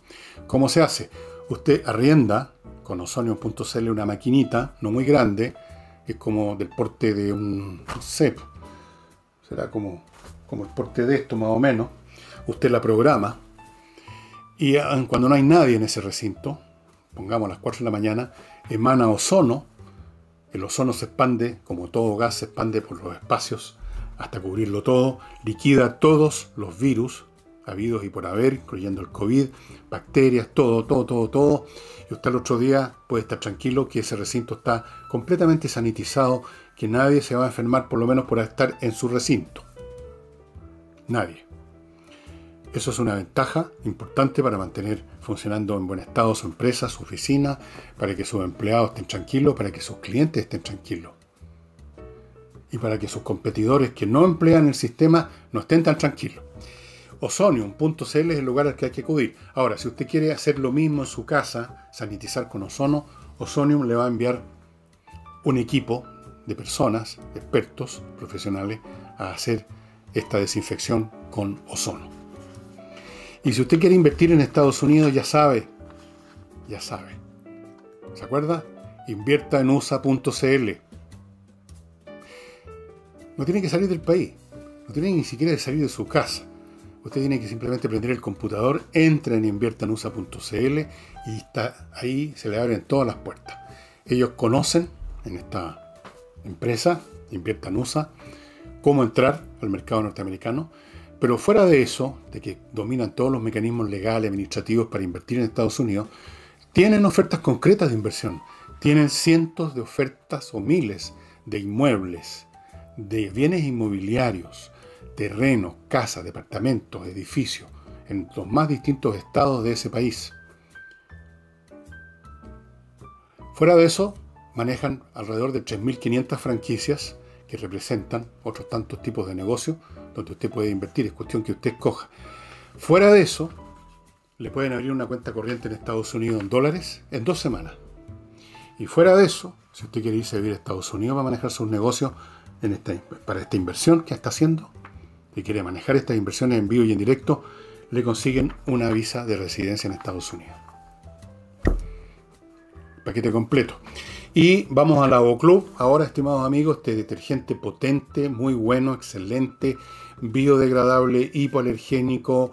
Speaker 1: ¿Cómo se hace? Usted arrienda con ozonio.cl una maquinita, no muy grande, es como del porte de un CEP, será como, como el porte de esto más o menos. Usted la programa y ah, cuando no hay nadie en ese recinto, pongamos a las 4 de la mañana, emana ozono el ozono se expande, como todo gas se expande por los espacios hasta cubrirlo todo, liquida todos los virus habidos y por haber, incluyendo el COVID, bacterias, todo, todo, todo, todo. Y usted el otro día puede estar tranquilo que ese recinto está completamente sanitizado, que nadie se va a enfermar por lo menos por estar en su recinto. Nadie. Eso es una ventaja importante para mantener funcionando en buen estado su empresa, su oficina, para que sus empleados estén tranquilos, para que sus clientes estén tranquilos. Y para que sus competidores que no emplean el sistema no estén tan tranquilos. Ozonium.cl es el lugar al que hay que acudir. Ahora, si usted quiere hacer lo mismo en su casa, sanitizar con ozono, Ozonium le va a enviar un equipo de personas, expertos, profesionales, a hacer esta desinfección con ozono. Y si usted quiere invertir en Estados Unidos, ya sabe, ya sabe. ¿Se acuerda? Invierta en USA.cl. No tiene que salir del país, no tiene ni siquiera que salir de su casa. Usted tiene que simplemente prender el computador, entra en inviertanusa.cl y está ahí, se le abren todas las puertas. Ellos conocen en esta empresa, Inviertanusa, cómo entrar al mercado norteamericano, pero fuera de eso, de que dominan todos los mecanismos legales, administrativos para invertir en Estados Unidos, tienen ofertas concretas de inversión. Tienen cientos de ofertas o miles de inmuebles, de bienes inmobiliarios, terrenos, casas, departamentos, edificios, en los más distintos estados de ese país. Fuera de eso, manejan alrededor de 3.500 franquicias que representan otros tantos tipos de negocios donde usted puede invertir, es cuestión que usted escoja. Fuera de eso, le pueden abrir una cuenta corriente en Estados Unidos en dólares en dos semanas. Y fuera de eso, si usted quiere irse a vivir a Estados Unidos para manejar sus negocios en para esta inversión que está haciendo, y quiere manejar estas inversiones en vivo y en directo, le consiguen una visa de residencia en Estados Unidos. Paquete completo. Y vamos a la Club. Ahora, estimados amigos, este detergente potente, muy bueno, excelente, biodegradable, hipoalergénico,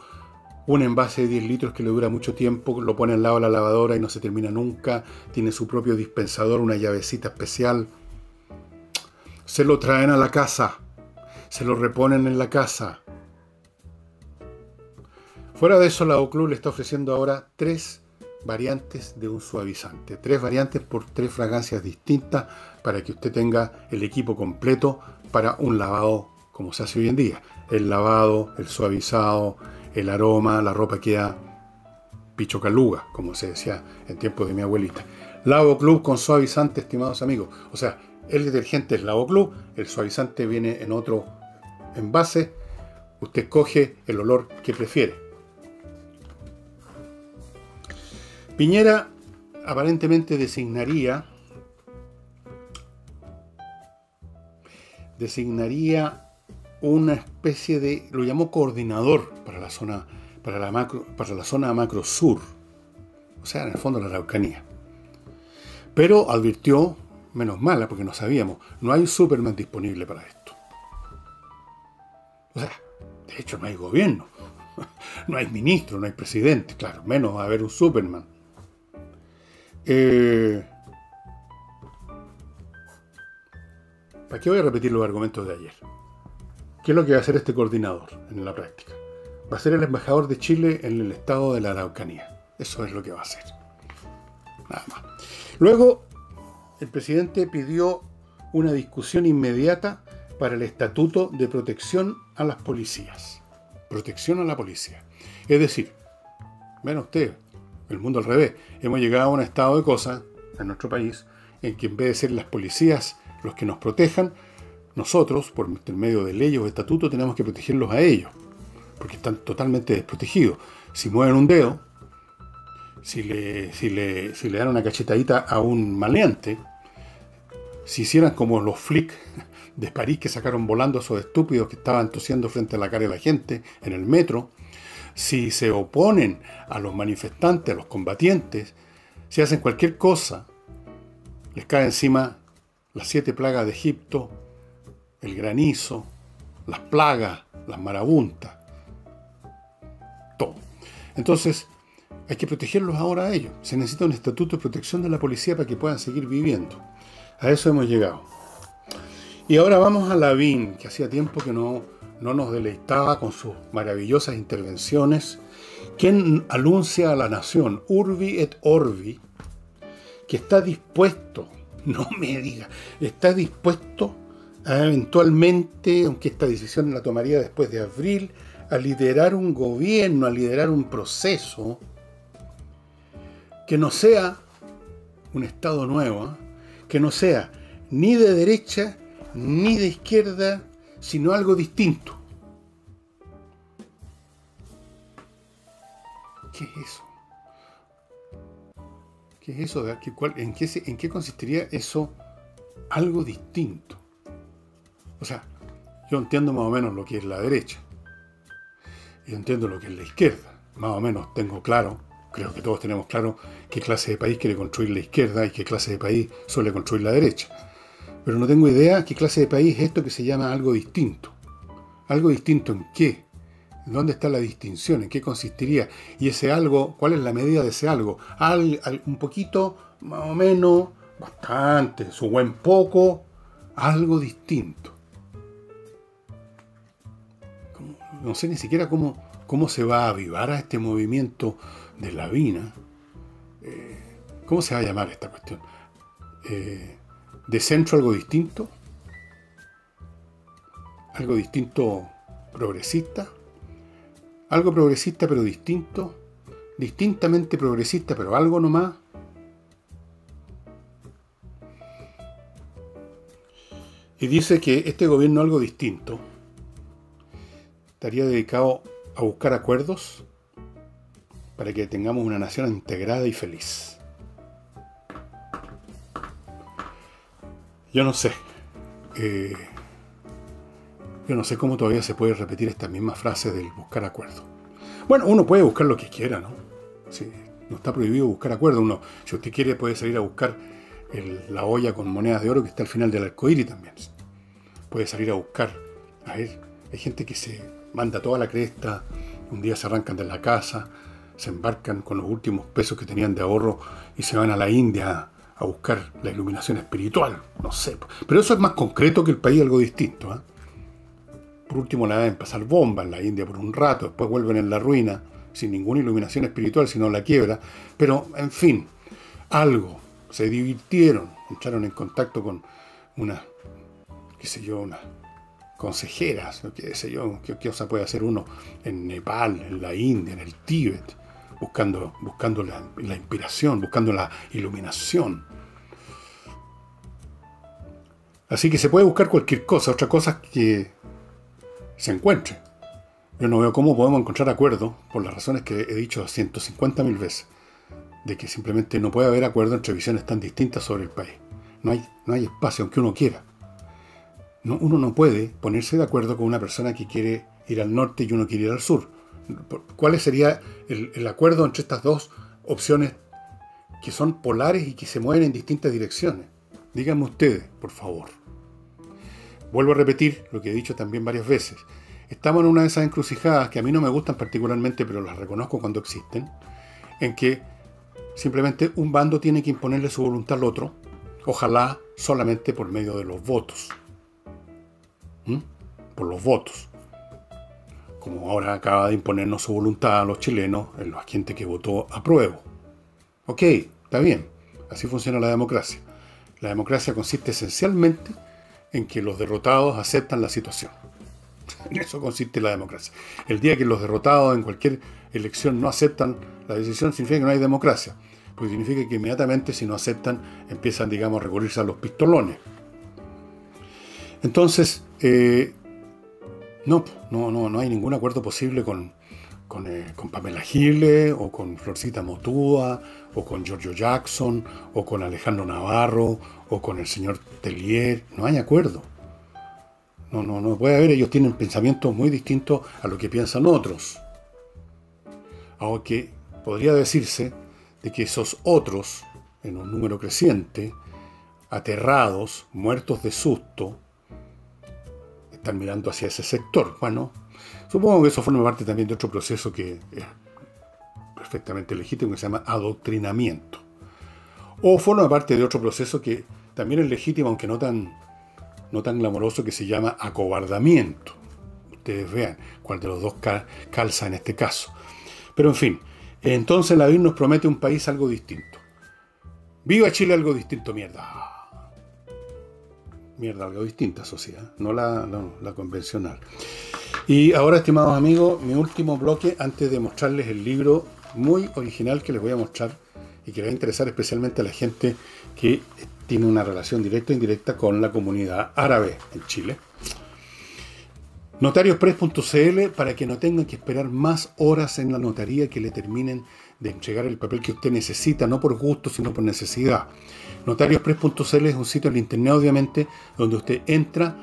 Speaker 1: un envase de 10 litros que le dura mucho tiempo, lo pone al lado de la lavadora y no se termina nunca, tiene su propio dispensador, una llavecita especial. Se lo traen a la casa se lo reponen en la casa. Fuera de eso, la Oclub le está ofreciendo ahora tres variantes de un suavizante. Tres variantes por tres fragancias distintas para que usted tenga el equipo completo para un lavado como se hace hoy en día. El lavado, el suavizado, el aroma, la ropa queda pichocaluga, como se decía en tiempos de mi abuelita. Lavo Club con suavizante, estimados amigos. O sea, el detergente es Lavo Club, el suavizante viene en otro en base, usted coge el olor que prefiere. Piñera aparentemente designaría designaría una especie de lo llamó coordinador para la zona para la macro, para la zona macro sur, o sea, en el fondo la Araucanía. Pero advirtió, menos mala, porque no sabíamos, no hay un Superman disponible para esto. O sea, de hecho no hay gobierno, no hay ministro, no hay presidente, claro, menos va a haber un Superman. Eh, ¿Para qué voy a repetir los argumentos de ayer? ¿Qué es lo que va a hacer este coordinador en la práctica? Va a ser el embajador de Chile en el estado de la Araucanía. Eso es lo que va a hacer. Nada más. Luego, el presidente pidió una discusión inmediata para el Estatuto de Protección a las Policías. Protección a la policía. Es decir, ven usted, el mundo al revés. Hemos llegado a un estado de cosas en nuestro país en que en vez de ser las policías los que nos protejan, nosotros, por medio de leyes o estatutos, tenemos que protegerlos a ellos, porque están totalmente desprotegidos. Si mueven un dedo, si le, dan una cachetadita a un maleante, si hicieran como los flics de París que sacaron volando a esos estúpidos que estaban tosiendo frente a la cara de la gente en el metro, si se oponen a los manifestantes, a los combatientes, si hacen cualquier cosa, les cae encima las siete plagas de Egipto, el granizo, las plagas, las marabuntas, todo. Entonces, hay que protegerlos ahora a ellos. Se necesita un estatuto de protección de la policía para que puedan seguir viviendo. A eso hemos llegado. Y ahora vamos a Lavín, que hacía tiempo que no, no nos deleitaba con sus maravillosas intervenciones, quien anuncia a la nación, Urbi et Orbi, que está dispuesto, no me diga, está dispuesto a eventualmente, aunque esta decisión la tomaría después de abril, a liderar un gobierno, a liderar un proceso que no sea un Estado nuevo, que no sea ni de derecha ni de izquierda, sino algo distinto. ¿Qué es eso? ¿Qué es eso? ¿En qué, ¿En qué consistiría eso? Algo distinto. O sea, yo entiendo más o menos lo que es la derecha. Yo entiendo lo que es la izquierda. Más o menos tengo claro, creo que todos tenemos claro qué clase de país quiere construir la izquierda y qué clase de país suele construir la derecha pero no tengo idea qué clase de país es esto que se llama algo distinto. ¿Algo distinto en qué? ¿Dónde está la distinción? ¿En qué consistiría? Y ese algo, ¿cuál es la medida de ese algo? un poquito, más o menos, bastante, su buen poco, algo distinto. No sé ni siquiera cómo, cómo se va a avivar a este movimiento de la vina. Eh, ¿Cómo se va a llamar esta cuestión? Eh, ¿De centro algo distinto? ¿Algo distinto progresista? ¿Algo progresista pero distinto? ¿Distintamente progresista pero algo nomás? Y dice que este gobierno algo distinto estaría dedicado a buscar acuerdos para que tengamos una nación integrada y feliz. Yo no sé. Eh, yo no sé cómo todavía se puede repetir esta misma frase del buscar acuerdo. Bueno, uno puede buscar lo que quiera, ¿no? No está prohibido buscar acuerdo. Uno, si usted quiere, puede salir a buscar la olla con monedas de oro que está al final del arcoíris también. Puede salir a buscar. A ver, hay gente que se manda toda la cresta, un día se arrancan de la casa, se embarcan con los últimos pesos que tenían de ahorro y se van a la India a buscar la iluminación espiritual. No sé. Pero eso es más concreto que el país, algo distinto. ¿eh? Por último, la deben pasar bomba en la India por un rato, después vuelven en la ruina, sin ninguna iluminación espiritual, sino la quiebra. Pero, en fin, algo. Se divirtieron, entraron en contacto con una, qué sé yo, una consejeras, qué sé yo, qué, cosa puede hacer uno en Nepal, en la India, en el Tíbet, buscando, buscando la, inspiración, buscando la iluminación. Así que se puede buscar cualquier cosa, otra cosa que se encuentre. Yo no veo cómo podemos encontrar acuerdo, por las razones que he dicho 150.000 veces, de que simplemente no puede haber acuerdo entre visiones tan distintas sobre el país. No hay, no hay espacio, aunque uno quiera uno no puede ponerse de acuerdo con una persona que quiere ir al norte y uno quiere ir al sur. ¿Cuál sería el, acuerdo entre estas dos opciones que son polares y que se mueven en distintas direcciones? Díganme ustedes, por favor. Vuelvo a repetir lo que he dicho también varias veces. Estamos en una de esas encrucijadas que a mí no me gustan particularmente, pero las reconozco cuando existen, en que simplemente un bando tiene que imponerle su voluntad al otro, ojalá solamente por medio de los votos por los votos. Como ahora acaba de imponernos su voluntad a los chilenos, en la gente que votó apruebo. Ok, está bien, así funciona la democracia. La democracia consiste esencialmente en que los derrotados aceptan la situación. En eso consiste la democracia. El día que los derrotados en cualquier elección no aceptan la decisión, significa que no hay democracia. Porque significa que inmediatamente si no aceptan empiezan, digamos, a recurrirse a los pistolones. Entonces, eh, no, no, no, no hay ningún acuerdo posible con, eh, con, Pamela Gile, o con Florcita Motúa, o con Giorgio Jackson, o con Alejandro Navarro, o con el señor Tellier. No hay acuerdo. No, no, no puede haber. Ellos tienen pensamientos muy distintos a lo que piensan otros. Aunque podría decirse de que esos otros, en un número creciente, aterrados, muertos de susto, están mirando hacia ese sector. Bueno, supongo que eso forma parte también de otro proceso que es perfectamente legítimo, que se llama adoctrinamiento. O forma parte de otro proceso que también es legítimo, aunque no tan, no tan glamoroso, que se llama acobardamiento. Ustedes vean cuál de los dos calza en este caso. Pero en fin, entonces la BID nos promete un país algo distinto. Viva Chile algo distinto, mierda mierda, algo distinta sociedad, no la, la convencional. Y ahora, estimados amigos, mi último bloque antes de mostrarles el libro muy original que les voy a mostrar y que va a interesar especialmente a la gente que tiene una relación directa e indirecta con la comunidad árabe en Chile. Notariospress.cl para que no tengan que esperar más horas en la notaría que le terminen de entregar el papel que usted necesita, no por gusto, sino por necesidad. Notariospress.cl es un sitio en internet, obviamente, donde usted entra,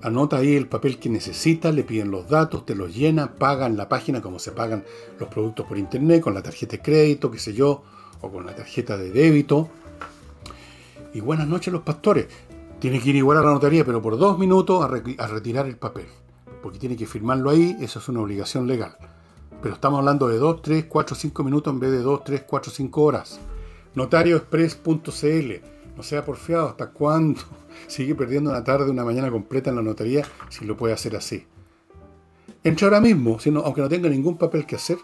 Speaker 1: anota ahí el papel que necesita, le piden los datos, te los llena, pagan la página como se pagan los productos por internet, con la tarjeta de crédito, qué sé yo, o con la tarjeta de débito. Y buenas noches los pastores. Tiene que ir igual a la notaría, pero por dos minutos a, retirar el papel. porque tiene que firmarlo ahí, eso es una obligación legal. Pero estamos hablando de 2, 3, 4, 5 minutos en vez de 2, 3, 4, 5 horas. Notarioexpress.cl. No sea porfiado, ¿hasta cuándo? Sigue perdiendo una tarde, una mañana completa en la notaría si lo puede hacer así. Entre ahora mismo, aunque no tenga ningún papel que hacer,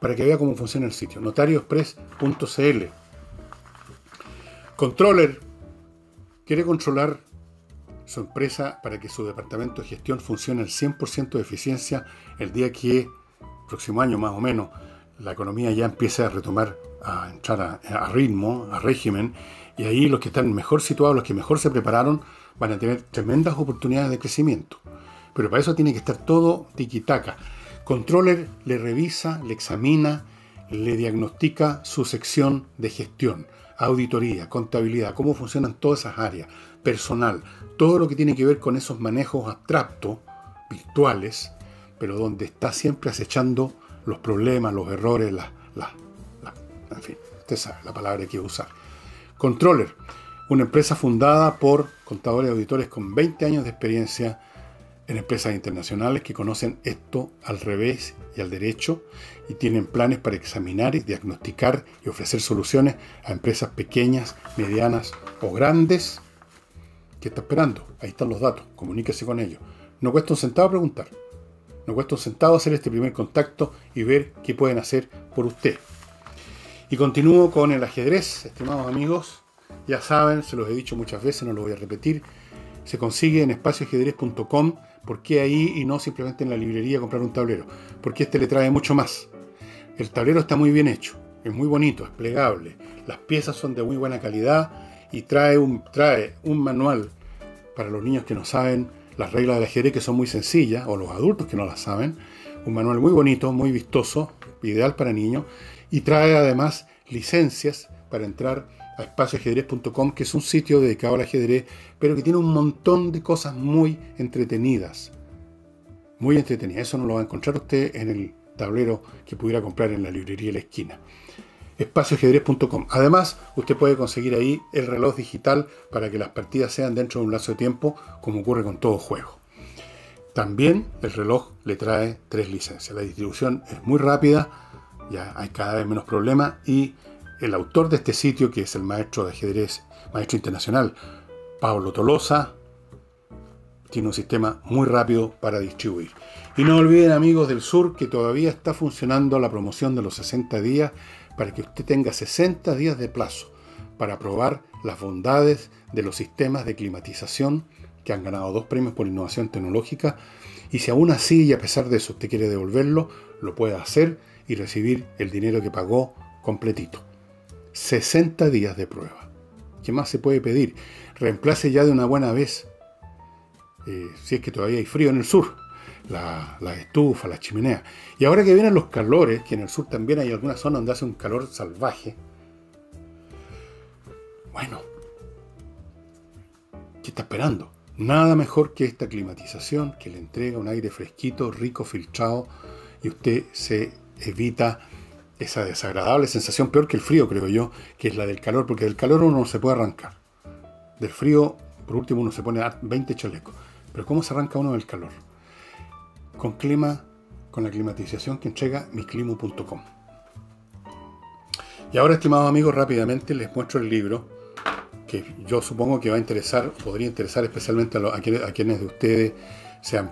Speaker 1: para que vea cómo funciona el sitio. Notarioexpress.cl. Controller quiere controlar su empresa para que su departamento de gestión funcione al 100% de eficiencia el día que, próximo año más o menos, la economía ya empiece a retomar, a entrar a, ritmo, a régimen, y ahí los que están mejor situados, los que mejor se prepararon, van a tener tremendas oportunidades de crecimiento. Pero para eso tiene que estar todo tiquitaca. Controller le revisa, le examina, le diagnostica su sección de gestión, auditoría, contabilidad, cómo funcionan todas esas áreas, personal, todo lo que tiene que ver con esos manejos abstractos, virtuales, pero donde está siempre acechando los problemas, los errores, las, en fin, usted sabe la palabra que usar. Controller, una empresa fundada por contadores y auditores con 20 años de experiencia en empresas internacionales que conocen esto al revés y al derecho y tienen planes para examinar diagnosticar y ofrecer soluciones a empresas pequeñas, medianas o grandes ¿Qué está esperando? Ahí están los datos, comuníquese con ellos. No cuesta un centavo preguntar. No cuesta un centavo hacer este primer contacto y ver qué pueden hacer por usted. Y continúo con el ajedrez, estimados amigos. Ya saben, se los he dicho muchas veces, no lo voy a repetir. Se consigue en espacioajedrez.com. ¿Por qué ahí y no simplemente en la librería comprar un tablero? Porque este le trae mucho más. El tablero está muy bien hecho, es muy bonito, es plegable. Las piezas son de muy buena calidad y trae un, trae un manual para los niños que no saben las reglas del ajedrez, que son muy sencillas, o los adultos que no las saben. Un manual muy bonito, muy vistoso, ideal para niños. Y trae además licencias para entrar espacioajedrez.com, que es un sitio dedicado al ajedrez, pero que tiene un montón de cosas muy entretenidas. Muy entretenidas. Eso no lo va a encontrar usted en el tablero que pudiera comprar en la librería de la esquina espacioajedrez.com. Además, usted puede conseguir ahí el reloj digital para que las partidas sean dentro de un lazo de tiempo, como ocurre con todo juego. También el reloj le trae tres licencias. La distribución es muy rápida, ya hay cada vez menos problemas y el autor de este sitio, que es el maestro de ajedrez, maestro internacional, Pablo Tolosa, tiene un sistema muy rápido para distribuir. Y no olviden amigos del sur que todavía está funcionando la promoción de los 60 días para que usted tenga 60 días de plazo para probar las bondades de los sistemas de climatización que han ganado dos premios por innovación tecnológica. Y si aún así y a pesar de eso usted quiere devolverlo, lo puede hacer y recibir el dinero que pagó completito. 60 días de prueba. ¿Qué más se puede pedir? Reemplace ya de una buena vez, eh, si es que todavía hay frío en el sur, la, estufa, la chimenea. Y ahora que vienen los calores, que en el sur también hay algunas zonas donde hace un calor salvaje, bueno, ¿qué está esperando? Nada mejor que esta climatización que le entrega un aire fresquito, rico, filtrado, y usted se evita esa desagradable sensación, peor que el frío, creo yo, que es la del calor, porque del calor uno no se puede arrancar. Del frío, por último, uno se pone a 20 chalecos. Pero ¿cómo se arranca uno del calor? con clima, con la climatización que entrega miclimo.com. Y ahora, estimados amigos, rápidamente les muestro el libro que yo supongo que va a interesar, podría interesar especialmente a, quienes, de ustedes sean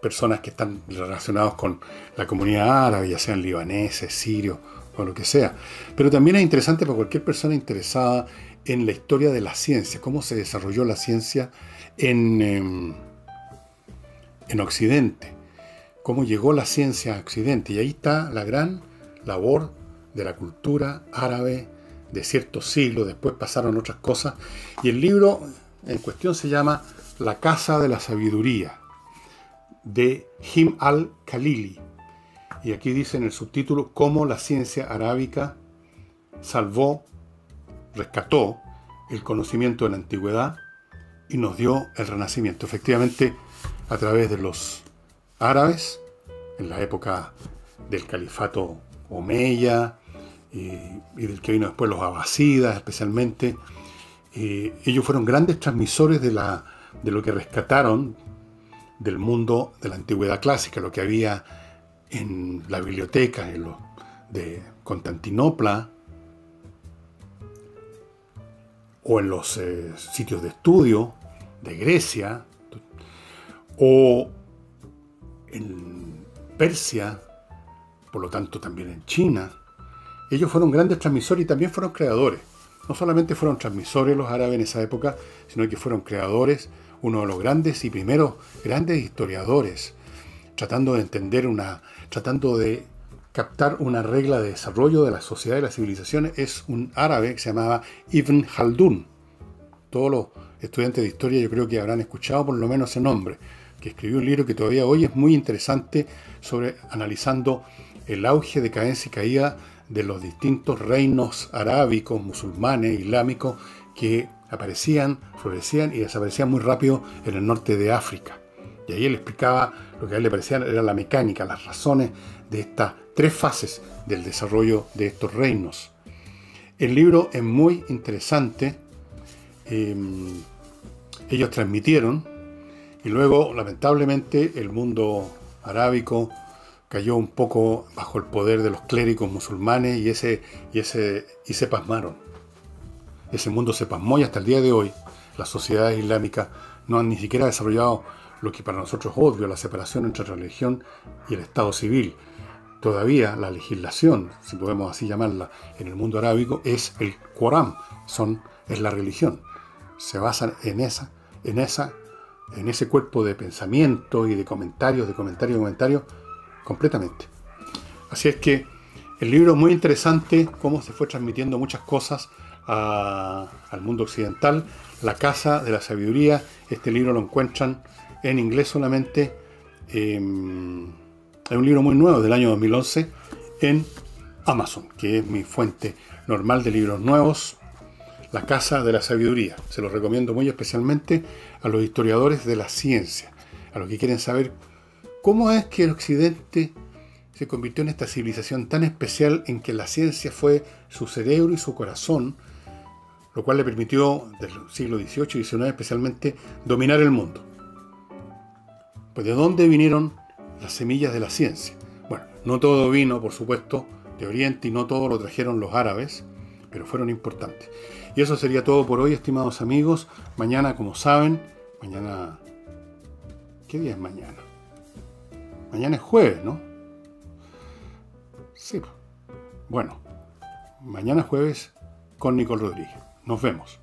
Speaker 1: personas que están relacionados con la comunidad árabe, ya sean libaneses, sirios o lo que sea. Pero también es interesante para cualquier persona interesada en la historia de la ciencia, cómo se desarrolló la ciencia en, em, en Occidente cómo llegó la ciencia a Occidente. Y ahí está la gran labor de la cultura árabe de ciertos siglos, después pasaron otras cosas. Y el libro en cuestión se llama La Casa de la Sabiduría, de Him al-Khalili. Y aquí dice en el subtítulo cómo la ciencia arábica salvó, rescató el conocimiento de la antigüedad y nos dio el renacimiento. Efectivamente, a través de los árabes en la época del califato Omeya y, del que vino después los abasidas especialmente. ellos fueron grandes transmisores de lo que rescataron del mundo de la antigüedad clásica, lo que había en la biblioteca de Constantinopla o en los eh, sitios de estudio de Grecia o en Persia, por lo tanto también en China. Ellos fueron grandes transmisores y también fueron creadores. No solamente fueron transmisores los árabes en esa época, sino que fueron creadores, uno de los grandes y primeros grandes historiadores, tratando de entender una, tratando de captar una regla de desarrollo de la sociedad y las civilizaciones, es un árabe que se llamaba Ibn Khaldun. Todos los estudiantes de historia yo creo que habrán escuchado por lo menos ese nombre, que escribió un libro que todavía hoy es muy interesante sobre analizando el auge, decadencia y caída de los distintos reinos arábicos, musulmanes, islámicos, que aparecían, florecían y desaparecían muy rápido en el norte de África. Y ahí él explicaba lo que a él le parecía era la mecánica, las razones de estas tres fases del desarrollo de estos reinos. El libro es muy interesante. Em, ellos transmitieron y luego, lamentablemente, el mundo arábico cayó un poco bajo el poder de los clérigos musulmanes y, ese, y, ese, y se pasmaron. Ese mundo se pasmó y hasta el día de hoy las sociedades islámicas no han ni siquiera desarrollado lo que para nosotros es obvio, la separación entre religión y el Estado civil. Todavía la legislación, si podemos así llamarla, en el mundo arábico es el Corán, son, es la religión. Se basa en esa, en esa, en ese cuerpo de pensamiento y de comentarios, de comentarios, de comentarios, completamente. Así es que el libro es muy interesante, cómo se fue transmitiendo muchas cosas al mundo occidental. La Casa de la Sabiduría, este libro lo encuentran en inglés solamente. Em, es un libro muy nuevo del año 2011 en Amazon, que es mi fuente normal de libros nuevos. La Casa de la Sabiduría. Se lo recomiendo muy especialmente a los historiadores de la ciencia, a los que quieren saber ¿Cómo es que el Occidente se convirtió en esta civilización tan especial en que la ciencia fue su cerebro y su corazón, lo cual le permitió, del siglo XVIII y XIX especialmente, dominar el mundo? Pues de dónde vinieron las semillas de la ciencia? Bueno, no todo vino, por supuesto, de Oriente y no todo lo trajeron los árabes, pero fueron importantes. Y eso sería todo por hoy, estimados amigos. Mañana, como saben, mañana... ¿Qué día es mañana? Mañana es jueves, ¿no? Sí. Bueno, mañana jueves con Nicole Rodríguez. Nos vemos.